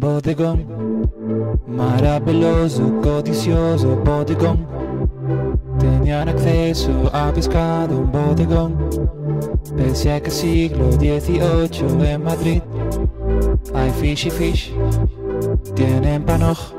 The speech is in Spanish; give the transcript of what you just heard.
Bodegón, maravilloso, codicioso bodegón. Tenían acceso a pescado, un bodegón. Pese a que siglo XVIII en Madrid hay fish y fish. Tienen panojo